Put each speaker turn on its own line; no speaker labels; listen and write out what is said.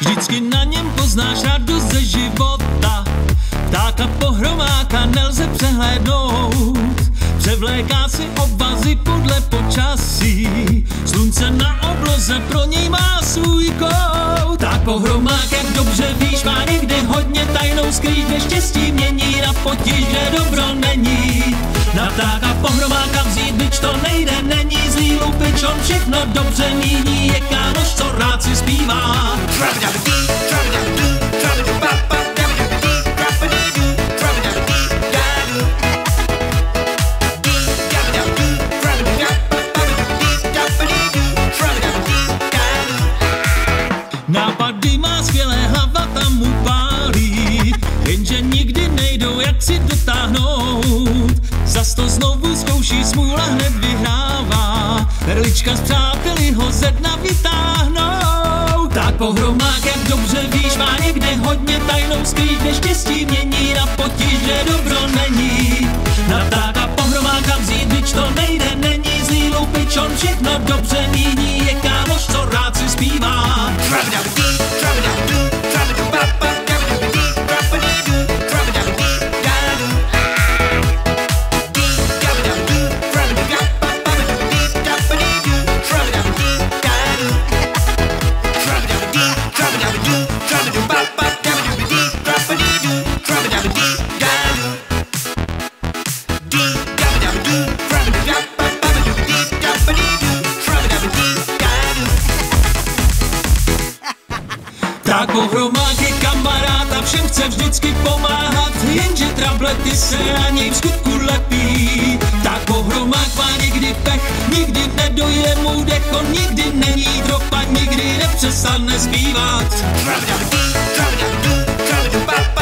Vždycky na něm poznáš radost ze života, tak a pohromáka nelze přehlédnout. Převléká si obvazy podle počasí, slunce na obloze pro něj má svůj kout. Tak pohromák, jak dobře víš, má někdy hodně tajnou skrýt, štěstí mění na potíž, kde dobro není. Na ptáka pohromáka vzít byč to on všechno dobře míní, je kámoš, co rád si zpívá. Nápady má skvělé, hlava tam mu pálí, jenže nikdy nejdou, jak si dotáhnout. Zas to znovu zkouší, smůla hned perlička s přáteli ho ze dna vytáhnou. Tak pohromák, jak dobře víš, má někde hodně tajnou skrýt, neštěstí mění na že dobro není. Na ptáka pohromáka vzít, to nejde, není zlý loupič, on všechno dobře míní, Tak pohromák je kamarád a všem chce vždycky pomáhat, jenže trablety se na něj v skutku lepí. Tak pohromák má někdy pech, nikdy nedojde mu dech, on nikdy není dropa, nikdy nepřestane zpívat.
Travel down the